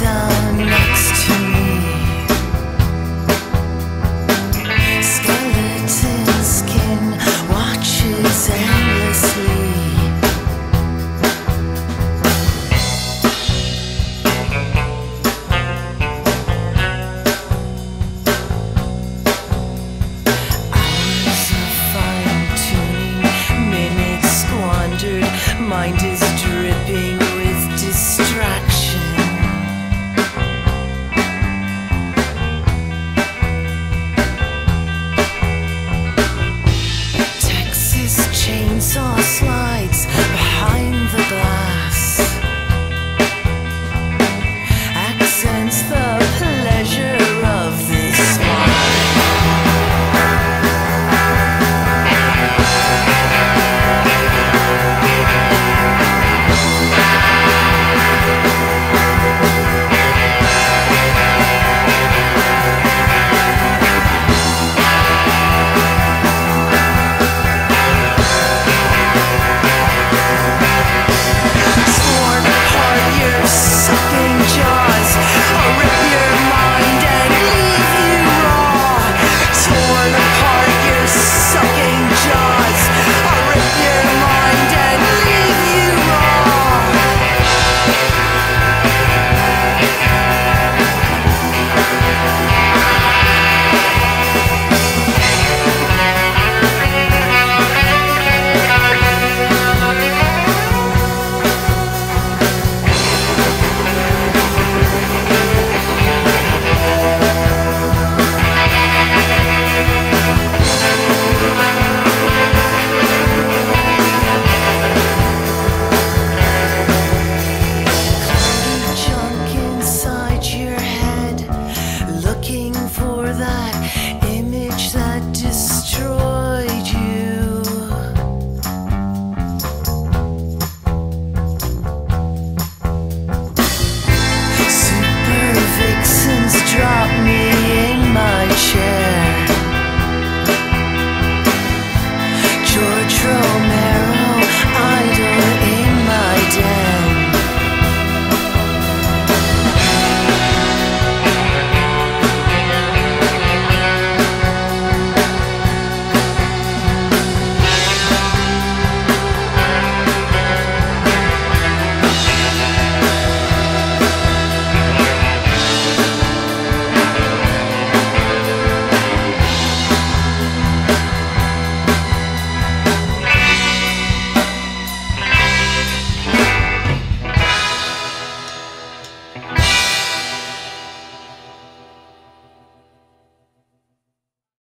down